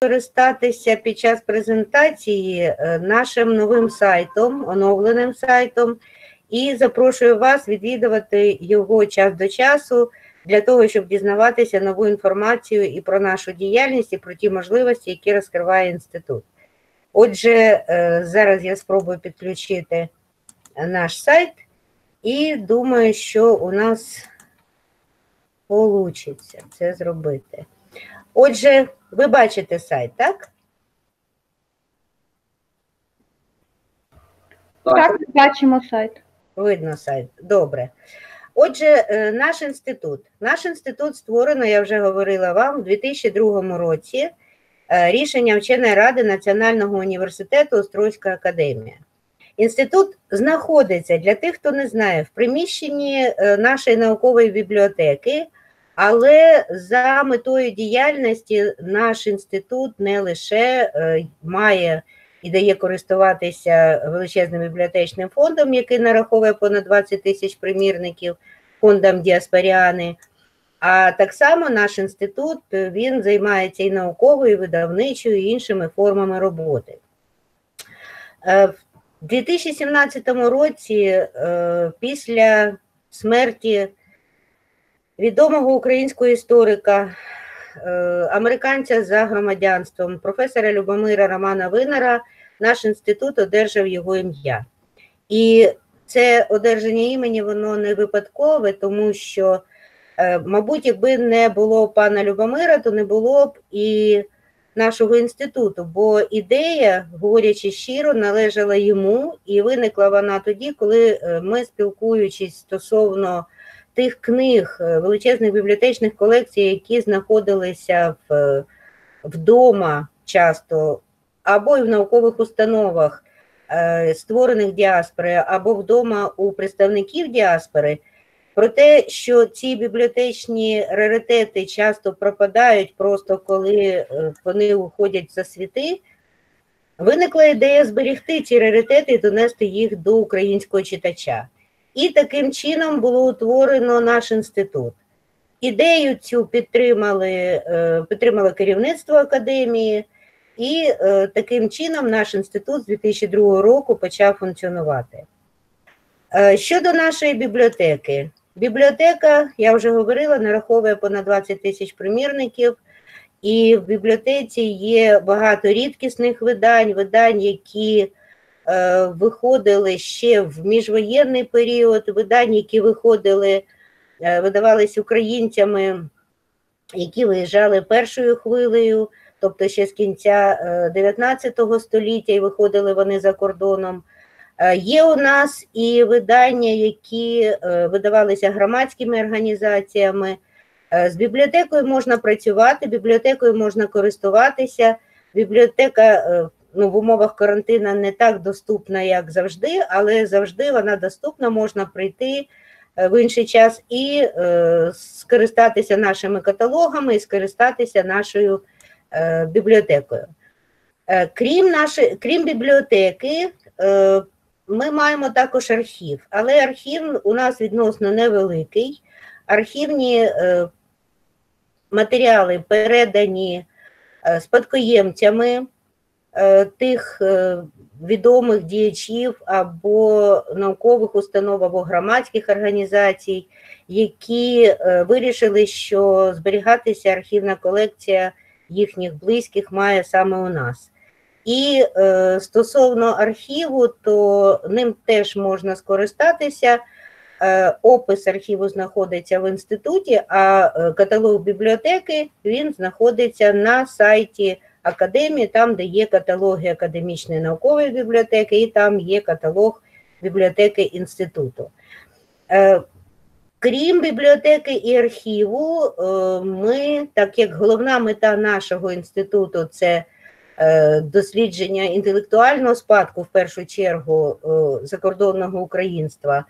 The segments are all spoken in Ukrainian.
Користатися під час презентації е, нашим новим сайтом, оновленим сайтом, і запрошую вас відвідувати його час до часу для того, щоб дізнаватися нову інформацію і про нашу діяльність, і про ті можливості, які розкриває інститут. Отже, е, зараз я спробую підключити наш сайт, і думаю, що у нас вийде це зробити. Отже, ви бачите сайт, так? Так, бачимо сайт. Видно сайт. Добре. Отже, е, наш інститут. Наш інститут створено, я вже говорила вам, у 2002 році рішенням вченої ради Національного університету Острозька академія. Інститут знаходиться для тих, хто не знає, в приміщенні е, нашої наукової бібліотеки, але за метою діяльності наш інститут не лише має і дає користуватися величезним бібліотечним фондом, який нараховує понад 20 тисяч примірників, фондом Діаспоріани. А так само наш інститут він займається і науковою, і видавничою, і іншими формами роботи. Е, в 2017 році, е, після смерті відомого українського історика, е, американця за громадянством, професора Любомира Романа Винера, наш інститут одержав його ім'я. І це одержання імені воно не випадкове, тому що, е, мабуть, якби не було пана Любомира, то не було б і нашого інституту, бо ідея, говорячи щиро, належала йому, і виникла вона тоді, коли е, ми, спілкуючись стосовно тих книг, е, величезних бібліотечних колекцій, які знаходилися в, вдома часто або і в наукових установах, е, створених діаспори, або вдома у представників діаспори, про те, що ці бібліотечні раритети часто пропадають просто коли е, вони уходять за світи, виникла ідея зберегти ці раритети і донести їх до українського читача. І таким чином було утворено наш інститут. Ідею цю підтримали, е, підтримало керівництво академії. І е, таким чином наш інститут з 2002 року почав функціонувати. Щодо нашої бібліотеки, бібліотека, я вже говорила, нараховує понад 20 тисяч примірників, і в бібліотеці є багато рідкісних видань, видань, які е, виходили ще в міжвоєнний період, видань, які виходили, е, видавались українцями, які виїжджали першою хвилею тобто ще з кінця 19 е, століття і виходили вони за кордоном. Е, є у нас і видання, які е, видавалися громадськими організаціями. З бібліотекою можна працювати, бібліотекою можна користуватися. Бібліотека ну, в умовах карантину не так доступна, як завжди, але завжди вона доступна, можна прийти в інший час і скористатися нашими каталогами, і скористатися нашою. Е, бібліотекою. Е, крім нашої, крім бібліотеки, е, ми маємо також архів, але архів у нас відносно невеликий. Архівні матеріали передані спадкоємцями тих відомих діячів або наукових установ, або громадських організацій, які вирішили, що зберігатися архівна колекція їхніх близьких має саме у нас. І е, стосовно архіву, то ним теж можна скористатися. Е, опис архіву знаходиться в інституті, а е, каталог бібліотеки він знаходиться на сайті академії, там, де є каталоги академічної наукової бібліотеки, і там є каталог бібліотеки інституту. Е, Крім бібліотеки і архіву, е, ми, так як головна мета нашого інституту це дослідження інтелектуального спадку, в першу чергу, е, закордонного українства,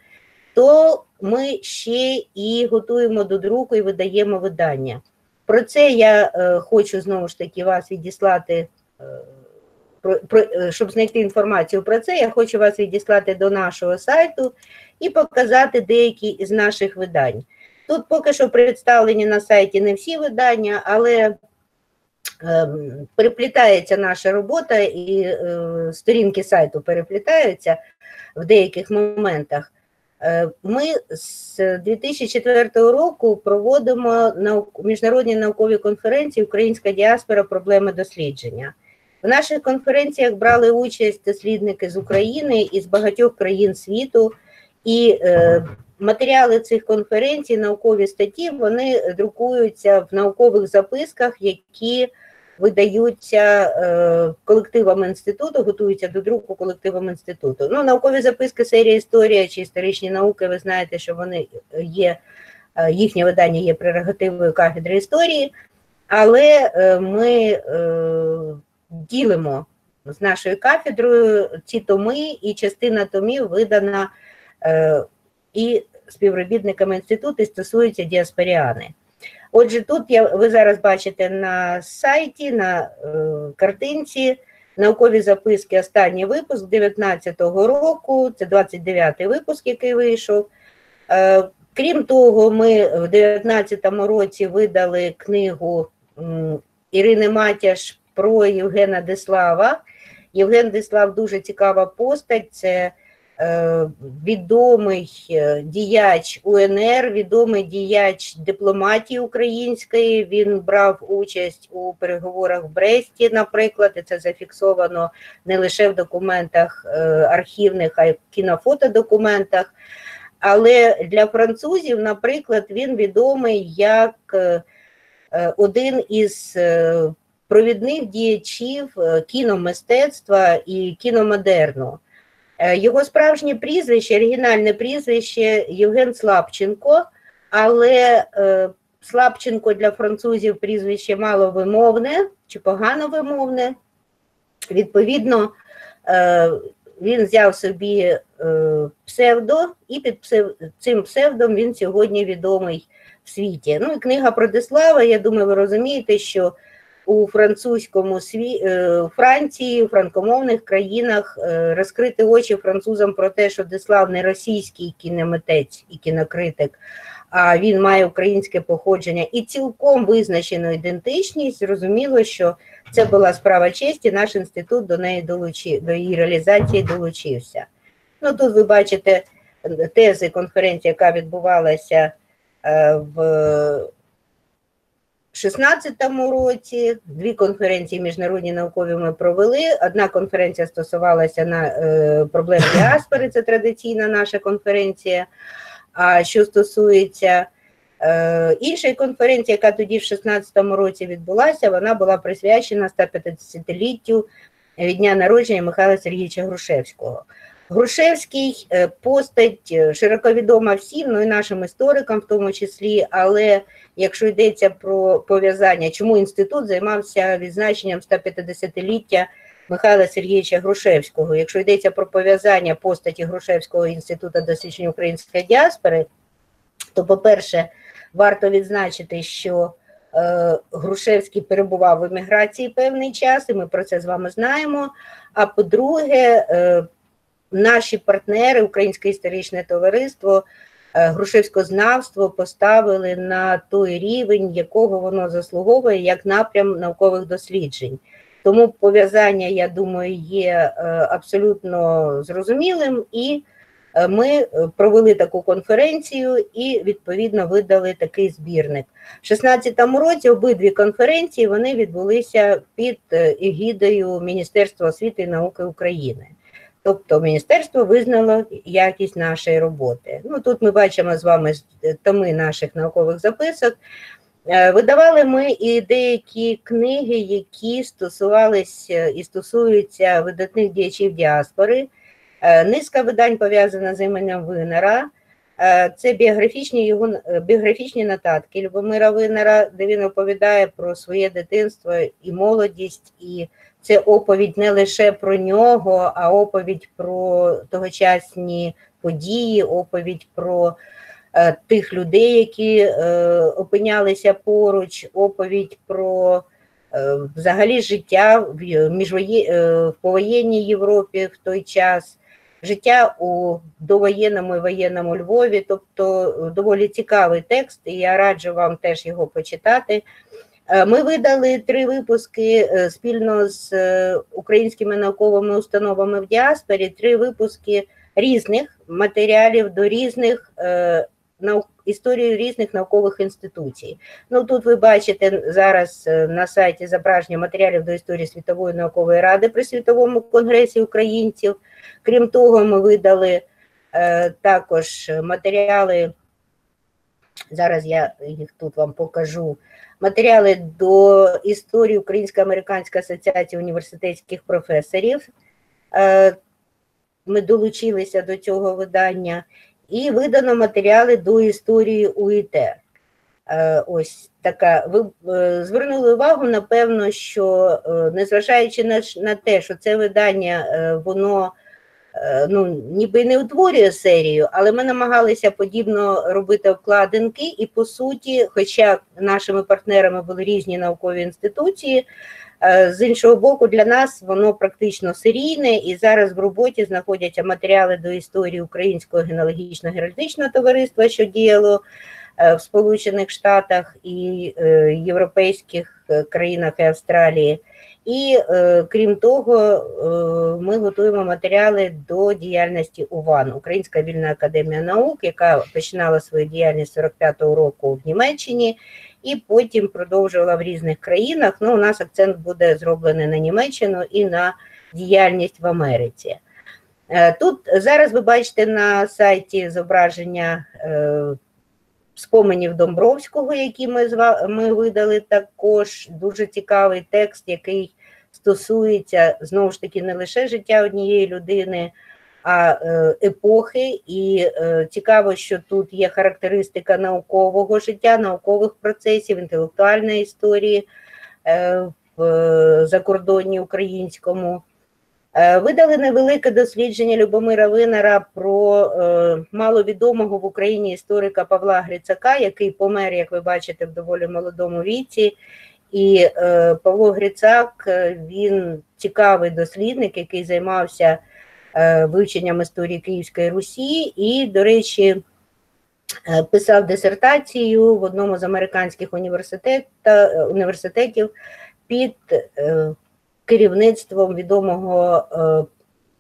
то ми ще і готуємо до друку і видаємо видання. Про це я хочу знову ж таки вас відіслати е, щоб знайти інформацію про це, я хочу вас відіслати до нашого сайту і показати деякі з наших видань. Тут поки що представлені на сайті не всі видання, але переплітається наша робота, і е, сторінки сайту переплітаються в деяких моментах. Е, Ми з 2004 року проводимо міжнародні наукові конференції Українська діаспора проблеми дослідження. В наших конференціях брали участь дослідники з України і з багатьох країн світу, і е, матеріали цих конференцій, наукові статті, вони друкуються в наукових записках, які видаються е, колективами інституту, готуються до друку колективом інституту. Ну, наукові записки серія історія чи історичні науки, ви знаєте, що вони є, е, їхнє видання є прерогативою кафедри історії, але ми ділимо з нашою кафедрою ці томи, і частина томів видана і співробітниками інституту стосується діаспоріани. Отже, тут я, ви зараз бачите на сайті, на е, картинці наукові записки, останній випуск 19-го року, це 29-й випуск, який вийшов. Е, крім того, ми в 19-му році видали книгу Ірини Матяш про Євгена Деслава. Євген Деслав дуже цікава постать. Це е, відомий е, діяч УНР, відомий діяч дипломатії української. Він брав участь у переговорах в Бресті, наприклад, і це зафіксовано не лише в документах е, архівних, а й в кінофотодокументах. Але для французів, наприклад, він відомий як е, е, один із е, провідних діячів е, кіномистецтва і кіномодерну. Е, Його справжнє прізвище, оригінальне прізвище Євген Слабченко, але е, Слабченко для французів прізвище маловимовне чи погано вимовне. Відповідно, е, він взяв собі псевдо, і під цим псевдом він сьогодні відомий в світі. Ну і книга про Деслава, я думаю, ви розумієте, що у французькому сві... е, Франції, у франкомовних країнах е, розкрити очі французам про те, що Деслав не російський кінемитець і кінокритик, а він має українське походження і цілком визначену ідентичність. Зрозуміло, що це була справа честі. Наш інститут до неї долучив, до її реалізації долучився. Ну тут ви бачите е, тези конференції, яка відбувалася в 16-му році дві конференції міжнародні наукові ми провели. Одна конференція стосувалася на е, проблем діаспори, це традиційна наша конференція. А що стосується е, іншої конференції, яка тоді в 16-му році відбулася, вона була присвячена 150-літтю від дня народження Михайла Сергійовича Грушевського. Грушевський е, постать е, широко відома всім, ну і нашим історикам в тому числі, але якщо йдеться про пов'язання, чому інститут займався відзначенням 150-ліття Михайла Сергійовича Грушевського, якщо йдеться про пов'язання постаті Грушевського інституту дослідження української діаспори, то, по-перше, варто відзначити, що е, Грушевський перебував в еміграції певний час, і ми про це з вами знаємо. А по-друге, наші партнери, Українське історичне товариство, е, Грушевськознавство поставили на той рівень, якого воно заслуговує як напрям наукових досліджень. Тому пов'язання, я думаю, є е, абсолютно зрозумілим, і е, ми провели таку конференцію і відповідно видали такий збірник. У 16-му році обидві конференції вони відбулися під егідою Міністерства освіти і науки України. Тобто міністерство визнало якість нашої роботи. Ну тут ми бачимо з вами е, томи наших наукових записок. Е, Видавали ми і деякі книги, які стосувалися і стосуються видатних діячів діаспори. Е, Низка видань пов'язана з іменем Винера. Е, Це біографічні його е, біографічні нотатки Любомира Винера, де він оповідає про своє дитинство і молодість, і це оповідь не лише про нього, а оповідь про тогочасні події, оповідь про е, тих людей, які е, опинялися поруч, оповідь про е, взагалі життя в міжвоє- е, в повоєнній Європі в той час, життя у довоєнному і воєнному Львові. Тобто е, доволі цікавий текст, і я раджу вам теж його почитати. Е, Ми видали три випуски е, спільно з українськими науковими установами в діаспорі, три випуски різних матеріалів до різних наук, історії різних наукових інституцій. Ну тут ви бачите зараз е, на сайті зображення матеріалів до історії Світової наукової ради при Світовому конгресі українців. Крім того, ми видали е, також матеріали. Зараз я їх тут вам покажу. Матеріали до історії Українсько-Американської асоціації університетських професорів. Е, Ми долучилися до цього видання, і видано матеріали до історії УІТ. Е, Ось така. Ви е, звернули увагу, напевно, що е, незважаючи на, на те, що це видання, воно ну, ніби не утворює серію, але ми намагалися подібно робити обкладинки, і по суті, хоча нашими партнерами були різні наукові інституції, з іншого боку, для нас воно практично серійне, і зараз в роботі знаходяться матеріали до історії Українського генеалогічно-геральдичного товариства, що діяло е, в Сполучених Штатах і е, європейських е, країнах і Австралії. І е, крім того, е, ми готуємо матеріали до діяльності УВАН, Українська вільна академія наук, яка починала свою діяльність 45-го року в Німеччині і потім продовжувала в різних країнах. Ну, у нас акцент буде зроблений на Німеччину і на діяльність в Америці. Е, Тут зараз ви бачите на сайті зображення е, споменів Домбровського, які ми, ми видали також. Дуже цікавий текст, який стосується знову ж таки не лише життя однієї людини, епохи. І е, цікаво, що тут є характеристика наукового життя, наукових процесів, інтелектуальної історії е, в е, закордонні українському. Е, Видали невелике дослідження Любомира Винера про е, маловідомого в Україні історика Павла Грицака, який помер, як ви бачите, в доволі молодому віці. І е, Павло Грицак е, він цікавий дослідник, який займався е, вивченням історії Київської Русі, і, до речі, е, писав дисертацію в одному з американських університета, університетів під е, керівництвом відомого е,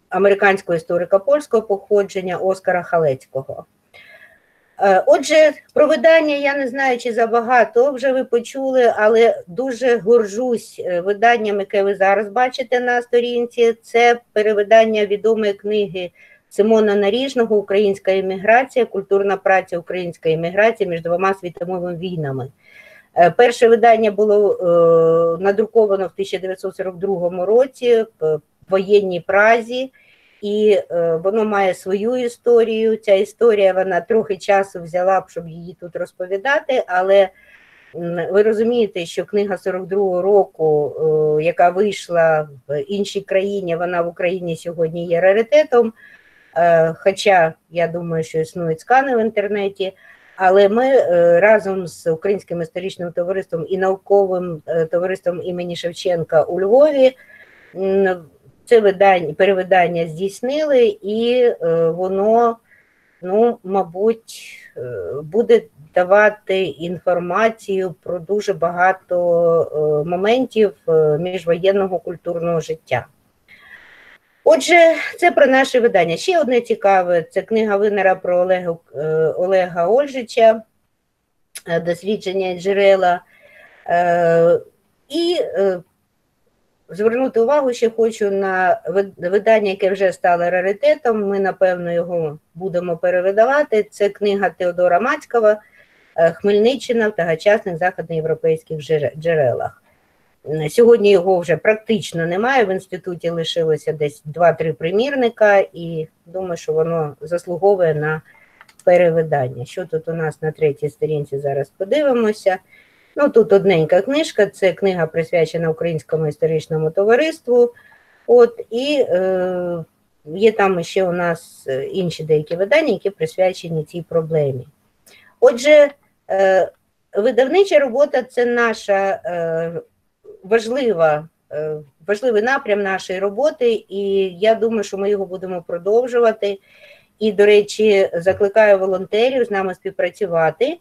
американського історика польського походження Оскара Халецького. Е, Отже, про видання я не знаю, чи забагато вже ви почули, але дуже горжусь е, виданням, яке ви зараз бачите на сторінці. Це перевидання відомої книги Симона Наріжного Українська імміграція, культурна праця української імміграції між двома світовими війнами. Е, Перше видання було надруковано в 1942 році в воєнній Празі, і е, воно має свою історію. Ця історія вона трохи часу взяла б, щоб її тут розповідати, але ви розумієте, що книга 42-го року, е, яка вийшла в іншій країні, вона в Україні сьогодні є раритетом. Е, Хоча я думаю, що існують скани в інтернеті. Але ми разом з Українським історичним товариством і науковим товариством імені Шевченка у Львові це видання, перевидання здійснили, і е, воно, ну, мабуть, е, буде давати інформацію про дуже багато е, моментів міжвоєнного культурного життя. Отже, це про наше видання. Ще одне цікаве це книга Винера про Олега, Олега Ольжича, дослідження джерела. І звернути увагу ще хочу на видання, яке вже стало раритетом. Ми, напевно, його будемо перевидавати. Це книга Теодора Мацькова е, Хмельниччина в тогочасних західноєвропейських джерелах. Сьогодні його вже практично немає. В інституті лишилося десь 2-3 примірника, і думаю, що воно заслуговує на перевидання. Що тут у нас на третій сторінці зараз подивимося. Ну, тут одненька книжка, це книга присвячена Українському історичному товариству. От, і е, є там ще у нас е, інші деякі видання, які присвячені цій проблемі. Отже, е, видавнича робота це наша е, важлива, е, важливий напрям нашої роботи, і я думаю, що ми його будемо продовжувати. І, до речі, закликаю волонтерів з нами співпрацювати.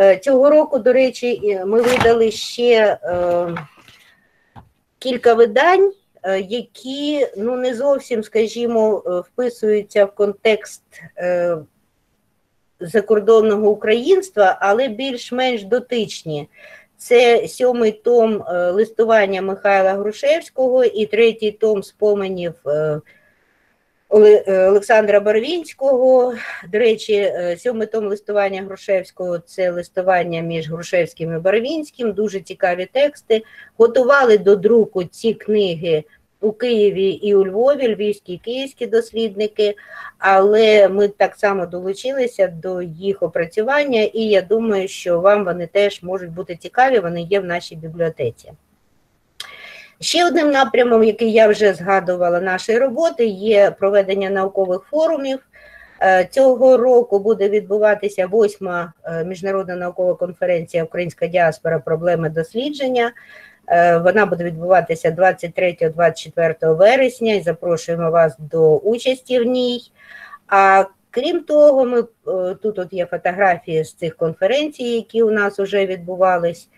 Е, Цього року, до речі, ми видали ще е, кілька видань, е, які ну, не зовсім, скажімо, вписуються в контекст закордонного українства, але більш-менш дотичні. Це сьомий том листування Михайла Грушевського і третій том споменів Олександра Барвінського. До речі, е, сьомий том листування Грушевського це листування між Грушевським і Барвінським, дуже цікаві тексти. Готували до друку ці книги у Києві і у Львові, львівські і київські дослідники, але ми так само долучилися до їх опрацювання, і я думаю, що вам вони теж можуть бути цікаві, вони є в нашій бібліотеці. Ще одним напрямом, який я вже згадувала нашої роботи, є проведення наукових форумів. Е, Цього року буде відбуватися восьма е, міжнародна наукова конференція Українська діаспора проблеми дослідження. Е, Вона буде відбуватися 23-24 вересня і запрошуємо вас до участі в ній. А крім того, ми тут от є фотографії з цих конференцій, які у нас вже відбувались.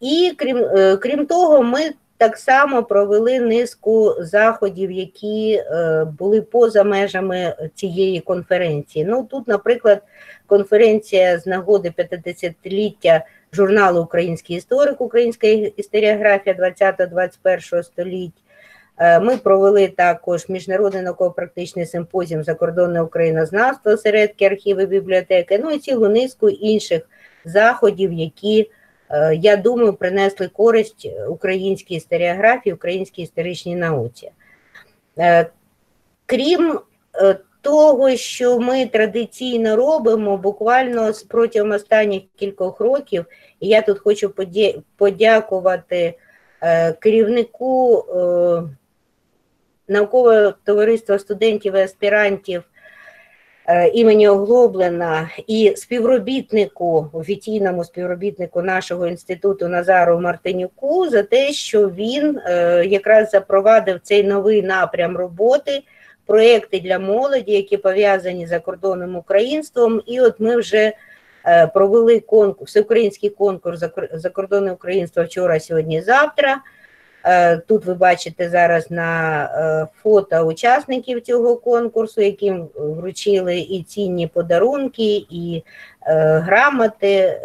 І крім, крім того, ми так само провели низку заходів, які е, були поза межами цієї конференції. Ну тут, наприклад, конференція з нагоди 50-ліття журналу Український історик, Українська історіографія 20-21 століть. Е, Ми провели також міжнародний науково-практичний симпозіум закордонне українознавство, осередки, архіви, бібліотеки, ну і цілу низку інших заходів, які, я думаю, принесли користь українській історіографії, українській історичній науці. Е, Крім е, того, що ми традиційно робимо, буквально протягом останніх кількох років, і я тут хочу подякувати е, керівнику е, наукового товариства студентів і аспірантів е, імені Оглоблена і співробітнику, офіційному співробітнику нашого інституту Назару Мартинюку за те, що він е, якраз запровадив цей новий напрям роботи, проекти для молоді, які пов'язані з закордонним українством. І от ми вже е, провели конкурс, всеукраїнський конкурс «Закор- закордонне українство вчора, сьогодні, завтра. Е, Тут ви бачите зараз на е, фото учасників цього конкурсу, яким вручили і цінні подарунки, і е, грамоти.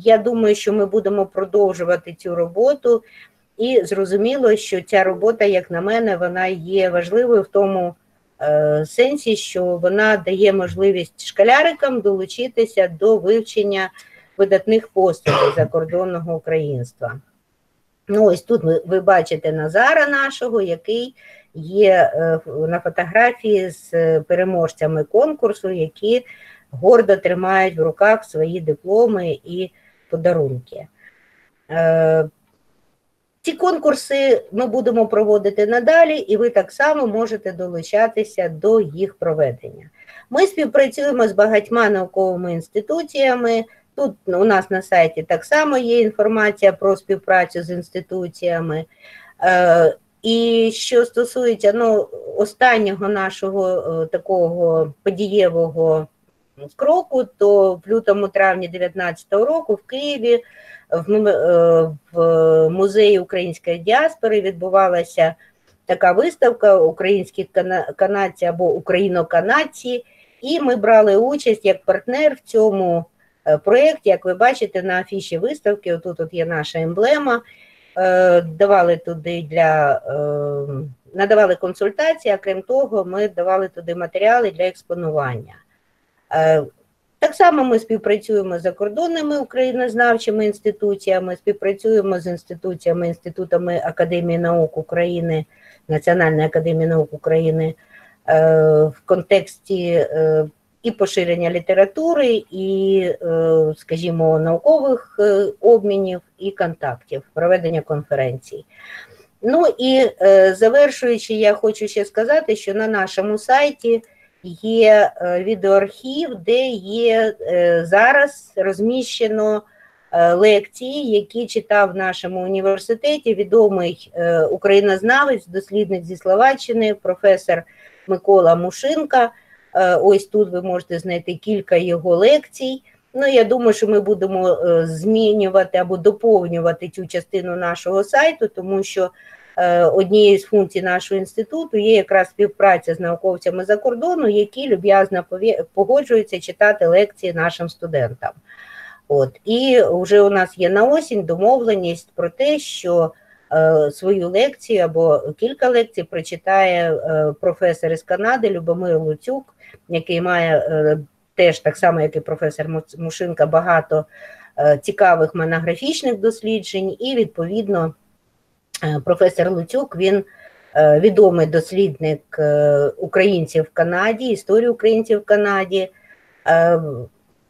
Я думаю, що ми будемо продовжувати цю роботу. І зрозуміло, що ця робота, як на мене, вона є важливою в тому сенсі, що вона дає можливість школярикам долучитися до вивчення видатних постатей закордонного українства. Ну, ось тут ви, ви бачите Назара нашого, який є е, на фотографії з е, переможцями конкурсу, які гордо тримають в руках свої дипломи і подарунки. Е, ці конкурси ми будемо проводити надалі, і ви так само можете долучатися до їх проведення. Ми співпрацюємо з багатьма науковими інституціями. Тут у нас на сайті так само є інформація про співпрацю з інституціями. Е, І що стосується ну, останнього нашого е, такого подієвого кроку, то в лютому-травні 2019 року в Києві е, в музеї української діаспори відбувалася така виставка Українські кана- канадці або україноканадці, і ми брали участь як партнер в цьому е, проєкті. Як ви бачите, на афіші виставки, отут от є наша емблема. е, Давали туди для е, надавали консультації, а крім того, ми давали туди матеріали для експонування. Так само ми співпрацюємо з закордонними українознавчими інституціями, співпрацюємо з інституціями, інститутами Академії наук України, Національної академії наук України в контексті і поширення літератури, і, е, скажімо, наукових е, обмінів і контактів, проведення конференцій. Ну і е, завершуючи, я хочу ще сказати, що на нашому сайті є відеоархів, де є зараз розміщено лекції, які читав в нашому університеті відомий українознавець, дослідник зі Словаччини, професор Микола Мушинка. Е, Ось тут ви можете знайти кілька його лекцій. Ну, я думаю, що ми будемо е, змінювати або доповнювати цю частину нашого сайту, тому що е, однією з функцій нашого інституту є якраз співпраця з науковцями за кордону, які люб'язно погоджуються читати лекції нашим студентам. От і вже у нас є на осінь домовленість про те, що свою лекцію або кілька лекцій прочитає професор із Канади Любомир Луцюк, який має е, теж так само, як і професор Мушинка, багато е, цікавих монографічних досліджень, і відповідно е, професор Луцюк він відомий дослідник українців в Канаді, історії українців в Канаді.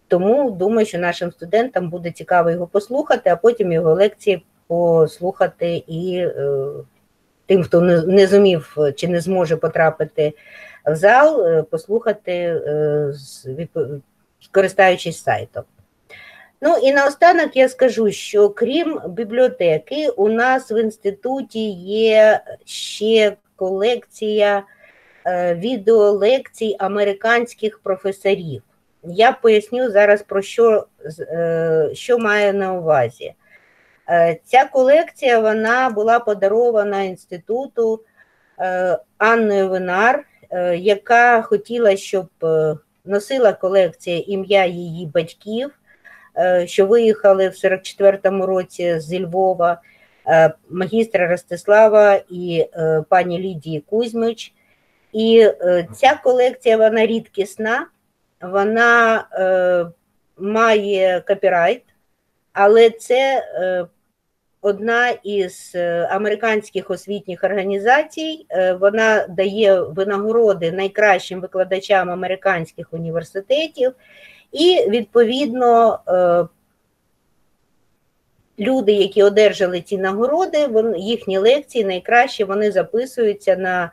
Тому думаю, що нашим студентам буде цікаво його послухати, а потім його лекції послухати і тим, хто не зумів чи не зможе потрапити в зал, е, послухати, е, скористаючись сайтом. Ну і наостанок я скажу, що крім бібліотеки, у нас в інституті є ще колекція е, відеолекцій американських професорів. Я поясню зараз про що, що маю на увазі. Ця колекція вона була подарована інституту Анною Винар, яка хотіла, щоб е, носила колекція ім'я її батьків, е, що виїхали в 44-му році зі Львова, е, магістра Ростислава і е, пані Лідії Кузьмич. І е, ця колекція вона рідкісна, вона е, має копірайт, але це е, одна із е, американських освітніх організацій. Е, Вона дає винагороди найкращим викладачам американських університетів, і відповідно е, люди, які одержали ці нагороди, їхні лекції найкращі вони записуються на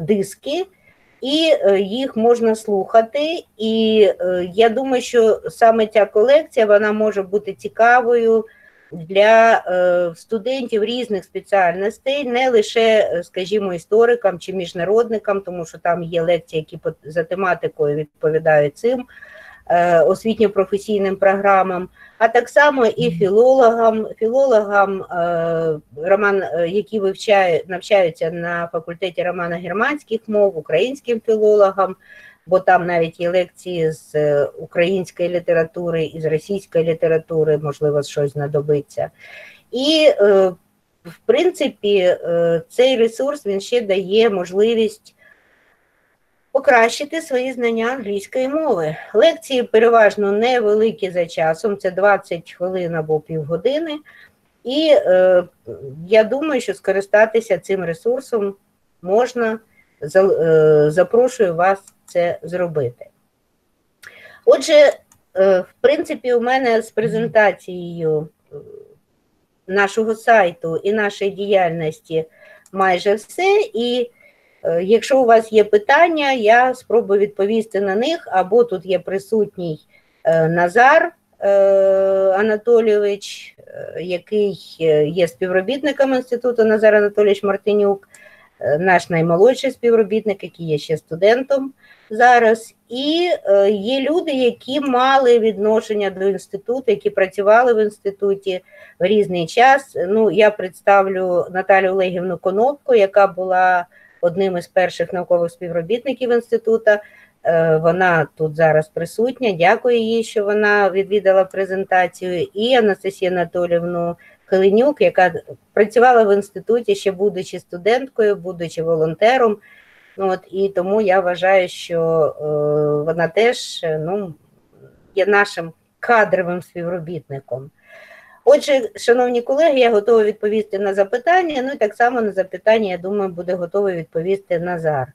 диски. І їх можна слухати, і я думаю, що саме ця колекція вона може бути цікавою для е, студентів різних спеціальностей, не лише, е, скажімо, історикам чи міжнародникам, тому що там є лекції, які за тематикою відповідають цим е, освітньо-професійним програмам, а так само і філологам, філологам, роман, які вивчають, навчаються на факультеті романо-германських мов, українським філологам, бо там навіть є лекції з е, української літератури з російської літератури, можливо, щось знадобиться. І, е, в принципі, е, цей ресурс він ще дає можливість покращити свої знання англійської мови. Лекції переважно невеликі за часом, це 20 хвилин або півгодини. І е, я думаю, що скористатися цим ресурсом можна. Е, Запрошую вас це зробити. Отже, е, в принципі, у мене з презентацією е, нашого сайту і нашої діяльності майже все. І якщо у вас є питання, я спробую відповісти на них, або тут є присутній Назар Анатолійович, який є співробітником інституту Назар Анатолійович Мартинюк, наш наймолодший співробітник, який є ще студентом зараз. І е, є люди, які мали відношення до інституту, які працювали в інституті в різний час. Ну, я представлю Наталю Олегівну Конопко, яка була одним із перших наукових співробітників інституту. Е, Вона тут зараз присутня. Дякую їй, що вона відвідала презентацію. І Анастасію Анатолівну Хеленюк, яка працювала в інституті, ще будучи студенткою, будучи волонтером. Ну, От, і тому я вважаю, що е, вона теж е, ну, є нашим кадровим співробітником. Отже, шановні колеги, я готова відповісти на запитання. Ну і так само на запитання, я думаю, буде готовий відповісти Назар.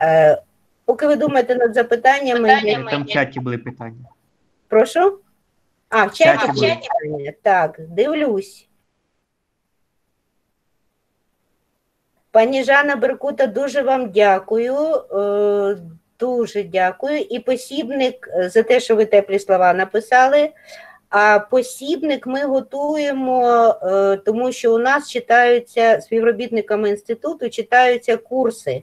Е, поки ви думаєте над запитаннями, я... Там в чаті були питання. прошу. А, в чаті чаті були були. питання. Так, дивлюсь. Пані Жанна Беркута, дуже вам дякую. е, Дуже дякую. І посібник е, за те, що ви теплі слова написали. А посібник ми готуємо, е, тому що у нас читаються співробітниками інституту, читаються курси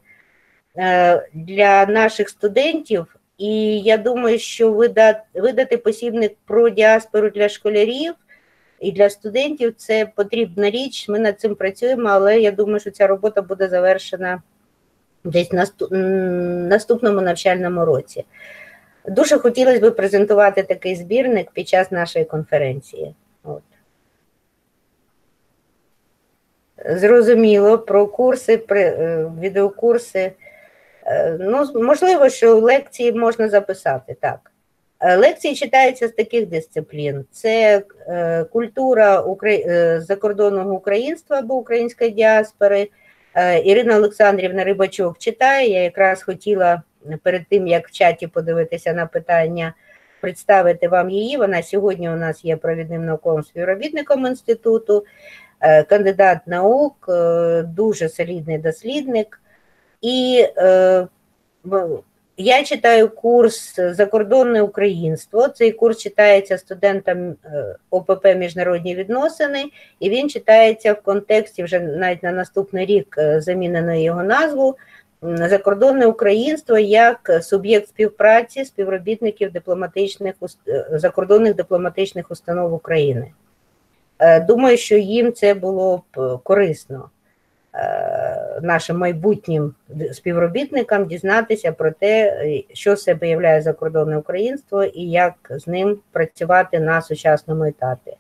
для наших студентів. І я думаю, що видати посібник про діаспору для школярів і для студентів це потрібна річ. Ми над цим працюємо, але я думаю, що ця робота буде завершена десь наступ, наступному навчальному році. Дуже хотілося б презентувати такий збірник під час нашої конференції. От. Зрозуміло, про курси, е, відеокурси. Е, ну, можливо, що лекції можна записати, так. Е, лекції читаються з таких дисциплін: це культура закордонного українства або української діаспори. Ірина Олександрівна Рибачок читає. Я якраз хотіла перед тим, як в чаті подивитися на питання, представити вам її. Вона сьогодні у нас є провідним науковим співробітником інституту, е, кандидат наук, е, дуже солідний дослідник. І е, я читаю курс Закордонне українство. Цей курс читається студентам ОПП Міжнародні відносини, і він читається в контексті вже навіть на наступний рік замінено його назву закордонне українство як суб'єкт співпраці співробітників дипломатичних е, закордонних дипломатичних установ України. Е, думаю, що їм це було б корисно е, нашим майбутнім співробітникам дізнатися про те, що себе являє закордонне українство і як з ним працювати на сучасному етапі.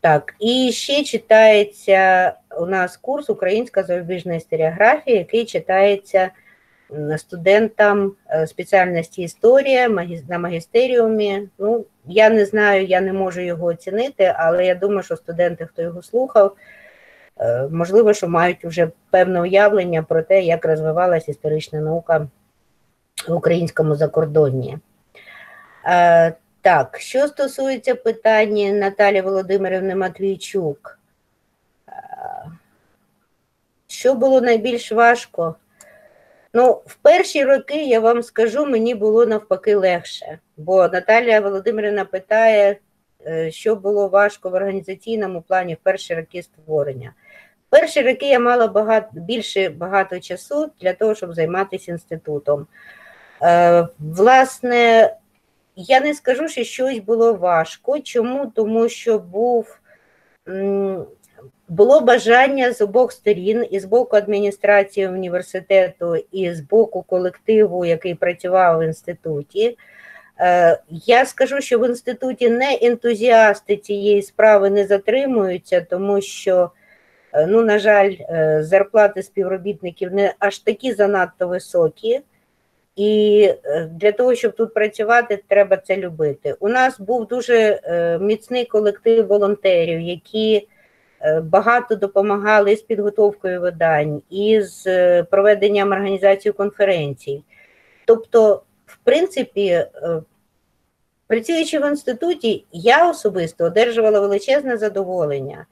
Так, і ще читається у нас курс Українська зарубіжна історіографія, який читається студентам е, спеціальності історія на магістеріумі. Ну, я не знаю, я не можу його оцінити, але я думаю, що студенти, хто його слухав, е, можливо, що мають вже певне уявлення про те, як розвивалася історична наука в українському закордонні. Е, так, що стосується питання Наталі Володимирівни Матвійчук, е, що було найбільш важко? Ну, в перші роки, я вам скажу, мені було навпаки легше, бо Наталія Володимирівна питає, е, що було важко в організаційному плані в перші роки створення. Перші роки я мала багато, більше багато часу для того, щоб займатися інститутом. Е, власне, я не скажу, що щось було важко. Чому? Тому що був було бажання з обох сторін, і з боку адміністрації університету, і з боку колективу, який працював в інституті. Е, я скажу, що в інституті не ентузіасти цієї справи не затримуються, тому що, ну, на жаль, е, зарплати співробітників не аж такі занадто високі. І е, для того, щоб тут працювати, треба це любити. У нас був дуже е, міцний колектив волонтерів, які е, багато допомагали з підготовкою видань, і з проведенням організації конференцій. Тобто, в принципі, працюючи в інституті, я особисто одержувала величезне задоволення.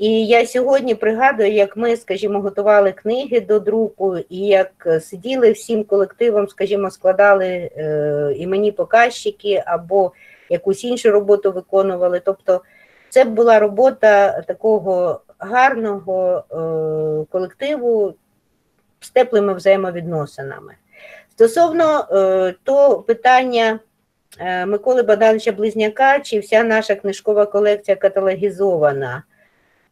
І я сьогодні пригадую, як ми, скажімо, готували книги до друку, і як сиділи всім колективом, скажімо, складали е, імені показчики або якусь іншу роботу виконували. Тобто це була робота такого гарного е, колективу з теплими взаємовідносинами. Стосовно е, того питання е, Миколи Богдановича Близняка, чи вся наша книжкова колекція каталогізована.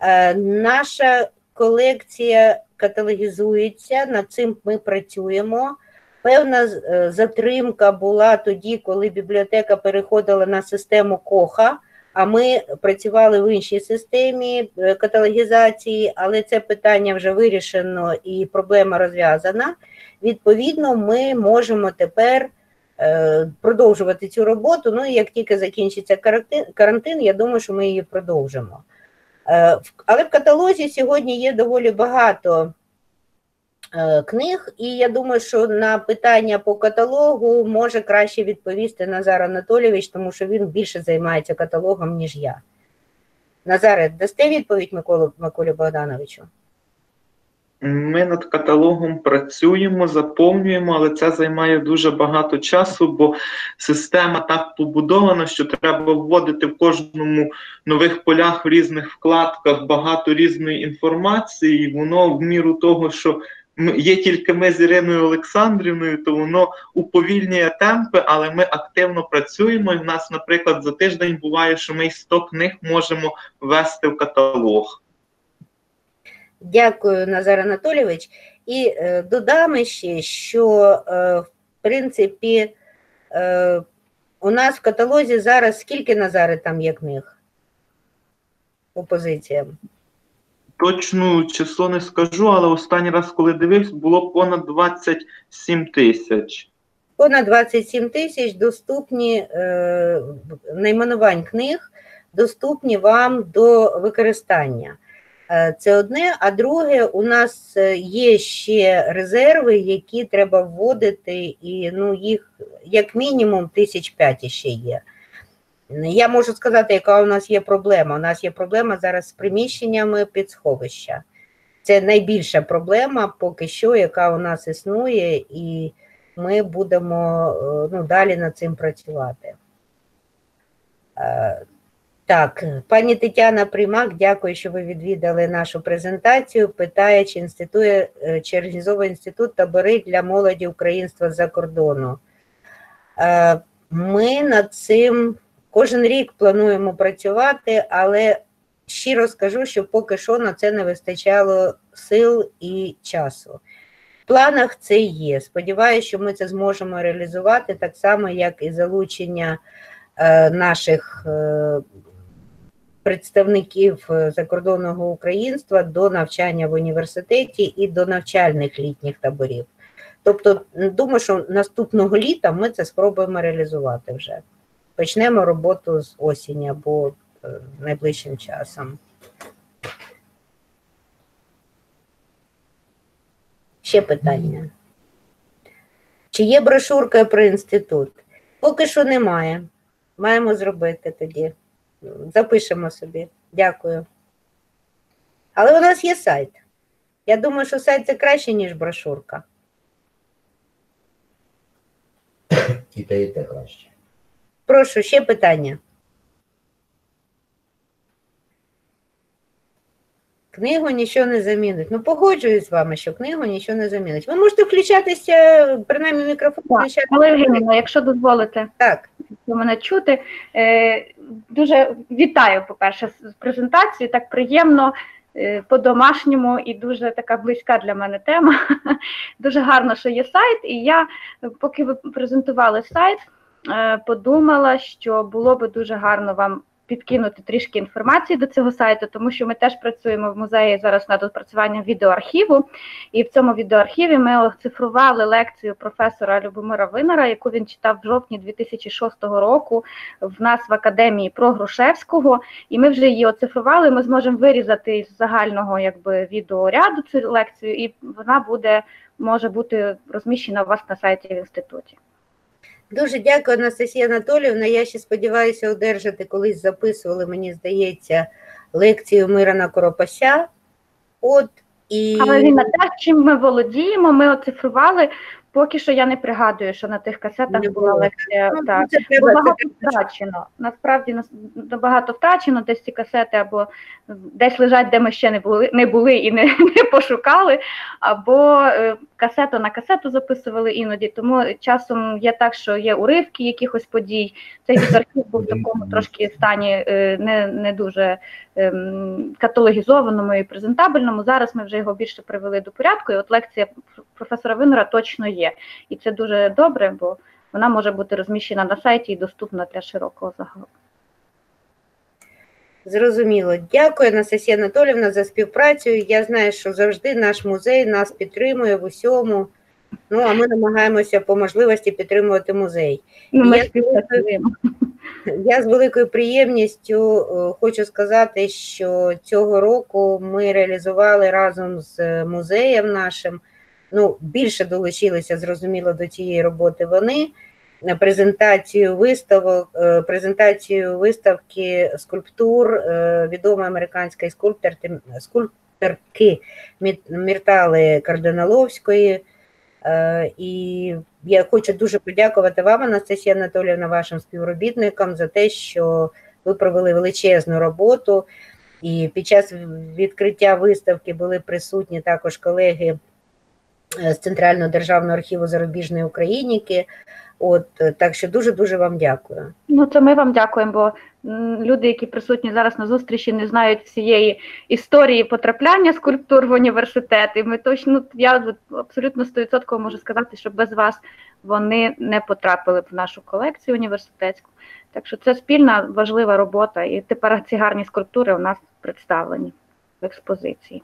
Е, наша колекція каталогізується, над цим ми працюємо. Певна е, затримка була тоді, коли бібліотека переходила на систему коха, а ми працювали в іншій системі е, каталогізації, але це питання вже вирішено і проблема розв'язана. Відповідно, ми можемо тепер продовжувати цю роботу. Ну і як тільки закінчиться карантин, я думаю, що ми її продовжимо. Е, але в каталозі сьогодні є доволі багато е, книг, і я думаю, що на питання по каталогу може краще відповісти Назар Анатолійович, тому що він більше займається каталогом, ніж я. Назаре, дасте відповідь Миколу Миколі Богдановичу? Ми над каталогом працюємо, заповнюємо, але це займає дуже багато часу, бо система так побудована, що треба вводити в кожному нових полях в різних вкладках багато різної інформації, і воно в міру того, що є тільки ми з Іриною Олександрівною, то воно уповільнює темпи, але ми активно працюємо. І в нас, наприклад, за тиждень буває, що ми й 100 книг можемо ввести в каталог. Дякую, Назар Анатолійович. І е, додам ще, що е, в принципі е, у нас в каталозі зараз скільки Назари там є книг? По позиціям? Точну число не скажу, але останній раз, коли дивився, було понад 27 тисяч. Понад 27 тисяч доступні е, найменувань книг, доступні вам до використання. Е, Це одне, а друге, у нас е, є ще резерви, які треба вводити, і ну, їх як мінімум тисяч п'ять ще є. Я можу сказати, яка у нас є проблема. У нас є проблема зараз з приміщеннями під сховища. Це найбільша проблема поки що, яка у нас існує, і ми будемо е, ну, далі над цим працювати. Так, пані Тетяна Примак, дякую, що ви відвідали нашу презентацію. Питає, чи інститує е, чи організовує інститут табори для молоді українства за кордону. Е, Ми над цим кожен рік плануємо працювати, але щиро скажу, що поки що на це не вистачало сил і часу. В планах це є. Сподіваюся, що ми це зможемо реалізувати так само, як і залучення е, наших представників е, закордонного українства до навчання в університеті і до навчальних літніх таборів. Тобто, думаю, що наступного літа ми це спробуємо реалізувати вже. Почнемо роботу з осені або е, найближчим часом. Ще питання. Чи є брошурка про інститут? Поки що немає. Маємо зробити тоді. Запишемо собі. Дякую. Але у нас є сайт. Я думаю, що сайт це краще, ніж брошурка. І те, і те краще. Прошу, ще питання. Книгу нічого не замінить. Ну, погоджуюсь з вами, що книгу нічого не замінить. Ви можете включатися, принаймні мікрофон включати. Але Євгенівна, якщо дозволите Так, ви мене чути, е, дуже вітаю, по-перше, з презентацією. Так приємно, е, по-домашньому і дуже така близька для мене тема. Дуже гарно, що є сайт. І я, поки ви презентували сайт, е, подумала, що було би дуже гарно вам підкинути трішки інформації до цього сайту, тому що ми теж працюємо в музеї зараз над опрацюванням відеоархіву. І в цьому відеоархіві ми оцифрували лекцію професора Любомира Винера, яку він читав в жовтні 2006 року в нас в академії про Грушевського. І ми вже її оцифрували. Ми зможемо вирізати з загального якби відеоряду цю лекцію, і вона буде може бути розміщена у вас на сайті в інституті. Дуже дякую, Анастасія Анатоліївна. Я ще сподіваюся одержати, колись записували, мені здається, лекцію Мирона Коропася. От, і... Але він те, чим ми володіємо, ми оцифрували. Поки що я не пригадую, що на тих касетах Не була лекція. Ну, так. це Бо багато втрачено. Насправді нас багато втрачено, десь ці касети або десь лежать, де ми ще не були, не були і не, не пошукали, або е, касету на касету записували іноді. Тому часом є так, що є уривки якихось подій. Цей архів був в такому трошки стані е, не, не дуже каталогізованому і презентабельному. Зараз ми вже його більше привели до порядку. І от лекція професора Винера точно є. І це дуже добре, бо вона може бути розміщена на сайті і доступна для широкого загалу. Зрозуміло. Дякую, Анастасія Анатолівна, за співпрацю. Я знаю, що завжди наш музей нас підтримує в усьому. Ну, а ми намагаємося по можливості підтримувати музей. Ну, Я. Я з великою приємністю е, хочу сказати, що цього року ми реалізували разом з музеєм нашим. Ну, більше долучилися, зрозуміло, до цієї роботи вони. на Презентацію виставок, е, презентацію виставки скульптур е, відомий американський скульптор Тим- скульп- Міртали Кардиналовської. Е, І я хочу дуже подякувати вам, Анастасія Анатоліївна, вашим співробітникам за те, що ви провели величезну роботу. І під час відкриття виставки були присутні також колеги е, з Центрального державного архіву зарубіжної Україніки. От е, так що дуже дуже вам дякую. Ну, це ми вам дякуємо, бо люди, які присутні зараз на зустрічі, не знають всієї історії потрапляння скульптур в університет. І ми точно, я абсолютно 100% можу сказати, що без вас вони не потрапили б в нашу колекцію університетську. Так що це спільна важлива робота, і тепер ці гарні скульптури у нас представлені в експозиції.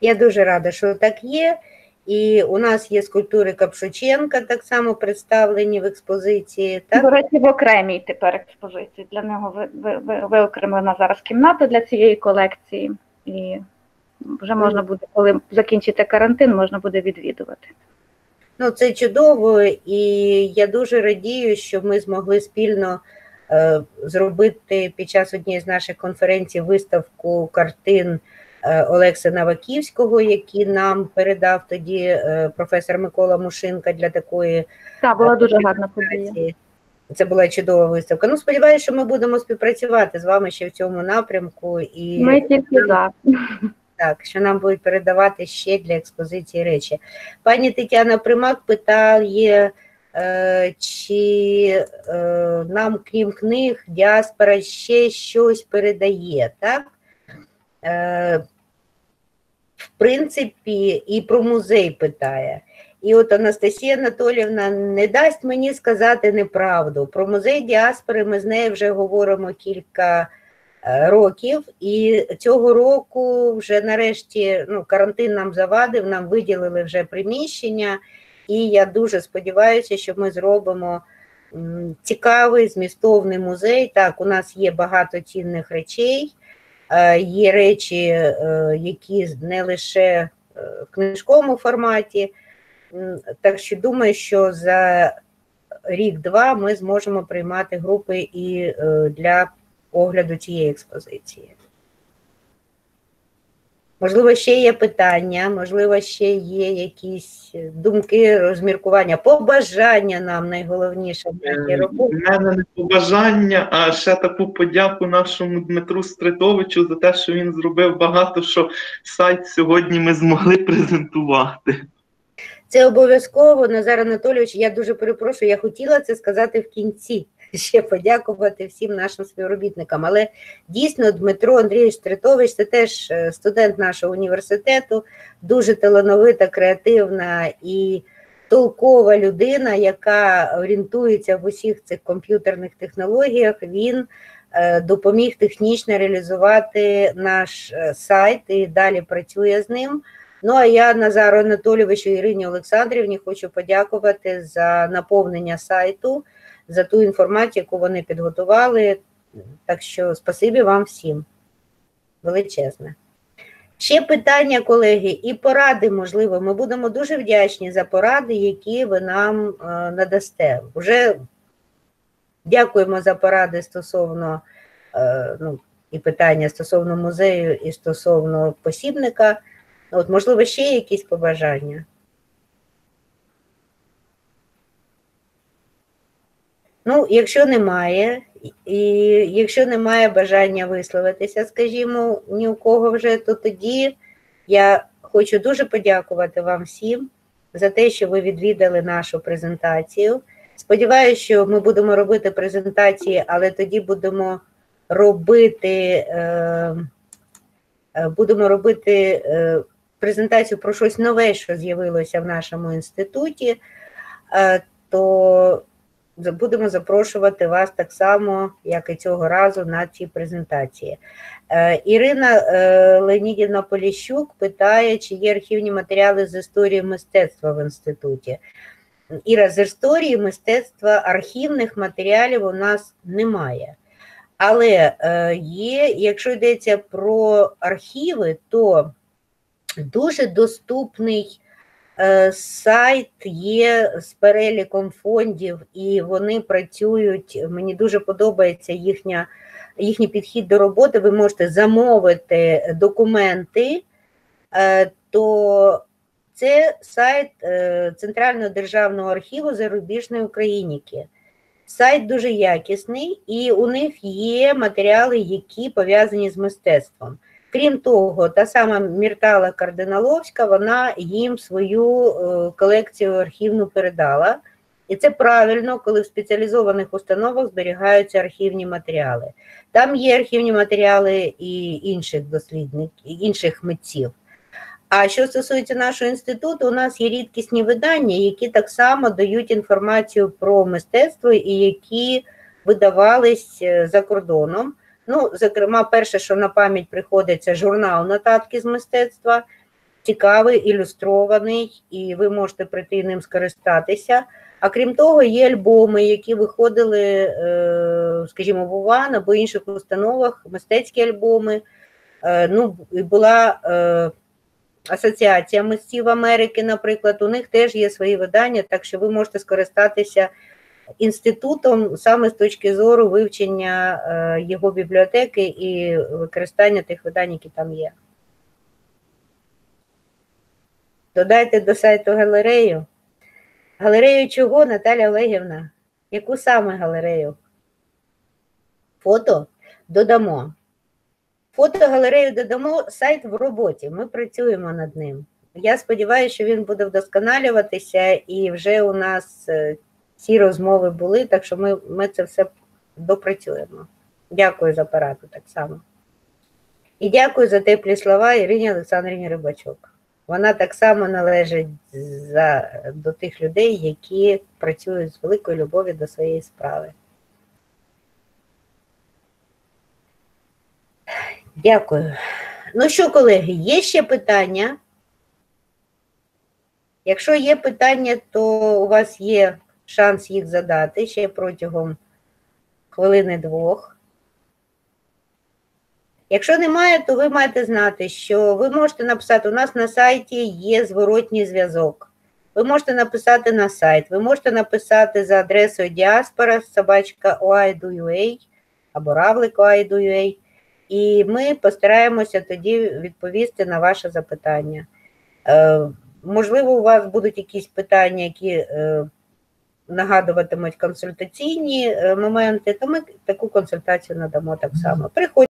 Я дуже рада, що так є. І у нас є скульптури Капшученка, так само представлені в експозиції. Так? До речі, в окремій тепер експозиції. Для нього ви, ви, ви, виокремлена зараз кімната для цієї колекції, і вже можна буде, коли закінчиться карантин, можна буде відвідувати. Ну, це чудово, і я дуже радію, що ми змогли спільно е, зробити під час однієї з наших конференцій виставку картин Олекса Наваківського, які нам передав тоді е, професор Микола Мушинка для такої Так, була дуже гарна подія. Це була чудова виставка. Ну, сподіваюся, що ми будемо співпрацювати з вами ще в цьому напрямку. І Ми тільки за. так, що нам будуть передавати ще для експозиції речі. Пані Тетяна Примак питає, е, чи е, нам, крім книг, діаспора ще щось передає, так? Е, в принципі, і про музей питає. І от Анастасія Анатоліївна не дасть мені сказати неправду. Про музей діаспори ми з нею вже говоримо кілька е, років, і цього року вже нарешті ну, карантин нам завадив, нам виділили вже приміщення, і я дуже сподіваюся, що ми зробимо цікавий змістовний музей. Так, у нас є багато цінних речей, є речі, е, які не лише е, в книжковому форматі. Так що думаю, що за рік-два ми зможемо приймати групи і е, для огляду цієї експозиції. Можливо, ще є питання, можливо, ще є якісь думки, розміркування, побажання нам найголовніше в нашій роботі. мене не побажання, а ще таку подяку нашому Дмитру Стритовичу за те, що він зробив багато, що сайт сьогодні ми змогли презентувати. Це обов'язково, Назар Анатолійович, я дуже перепрошую, я хотіла це сказати в кінці, ще подякувати всім нашим співробітникам. Але дійсно Дмитро Андрійович Стритович це теж е, студент нашого університету, дуже талановита, креативна і толкова людина, яка орієнтується в усіх цих комп'ютерних технологіях. Він е, допоміг технічно реалізувати наш е, сайт і далі працює з ним. Ну а я Назару Анатолійовичу Ірині Олександрівні хочу подякувати за наповнення сайту, за ту інформацію, яку вони підготували. Так що спасибі вам всім. Величезне. Ще питання, колеги, і поради, можливо. Ми будемо дуже вдячні за поради, які ви нам е, надасте. Уже дякуємо за поради стосовно е, ну, і питання стосовно музею, і стосовно посібника. От, можливо, ще якісь побажання. Ну, якщо немає, і якщо немає бажання висловитися, скажімо, ні у кого вже, то тоді я хочу дуже подякувати вам всім за те, що ви відвідали нашу презентацію. Сподіваюся, що ми будемо робити презентації, але тоді будемо робити, е, е, будемо робити е, презентацію про щось нове, що з'явилося в нашому інституті, то будемо запрошувати вас так само, як і цього разу, на ці презентації. Е, Ірина е, Леонідівна Поліщук питає, чи є архівні матеріали з історії мистецтва в інституті. Іра, з історії мистецтва архівних матеріалів у нас немає. Але е, є, якщо йдеться про архіви, то дуже доступний сайт є з переліком фондів, і вони працюють. Мені дуже подобається їхня, їхній підхід до роботи. Ви можете замовити документи е, то це сайт е, Центрального державного архіву зарубіжної Україніки. Сайт дуже якісний, і у них є матеріали, які пов'язані з мистецтвом. Крім того, та сама Міртала Кардиналовська, вона їм свою е, колекцію архівну передала. І це правильно, коли в спеціалізованих установах зберігаються архівні матеріали. Там є архівні матеріали і інших дослідників, інших митців. А що стосується нашого інституту, у нас є рідкісні видання, які так само дають інформацію про мистецтво і які видавались е, за кордоном. Ну, зокрема, перше, що на пам'ять приходить, це журнал нотатки з мистецтва, цікавий, ілюстрований, і ви можете прийти ним скористатися. А крім того, є альбоми, які виходили, е, скажімо, в УВАН або інших установах, мистецькі альбоми. Е, Ну, була е, Асоціація митців Америки, наприклад, у них теж є свої видання, так що ви можете скористатися інститутом саме з точки зору вивчення е, його бібліотеки і використання тих видань, які там є. Додайте до сайту галерею. Галерею чого, Наталя Олегівна? Яку саме галерею? Фото додамо. Фотогалерею додамо сайт в роботі. Ми працюємо над ним. Я сподіваюся, що він буде вдосконалюватися, і вже у нас ці розмови були, так що ми, ми це все допрацюємо. Дякую за пораду так само. І дякую за теплі слова Ірині Олександрівні Рибачок. Вона так само належить за, до тих людей, які працюють з великою любов'ю до своєї справи. Дякую. Ну що, колеги, є ще питання? Якщо є питання, то у вас є шанс їх задати ще протягом хвилини-двох. Якщо немає, то ви маєте знати, що ви можете написати, у нас на сайті є зворотній зв'язок. Ви можете написати на сайт, ви можете написати за адресою діаспора собачка OIDUA або равлик OIDUA, і ми постараємося тоді відповісти на ваше запитання. Е, можливо, у вас будуть якісь питання, які е, нагадуватимуть консультаційні е, моменти, то ми таку консультацію надамо так само. Приходьте.